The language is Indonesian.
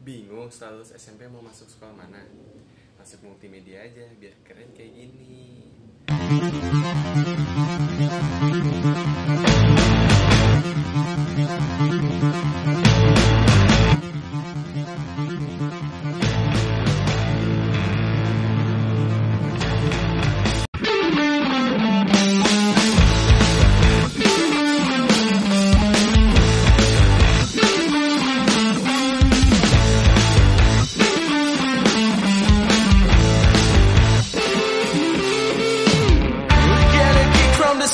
Bingung lulus SMP mau masuk sekolah mana? Masuk multimedia aja biar keren kayak gini.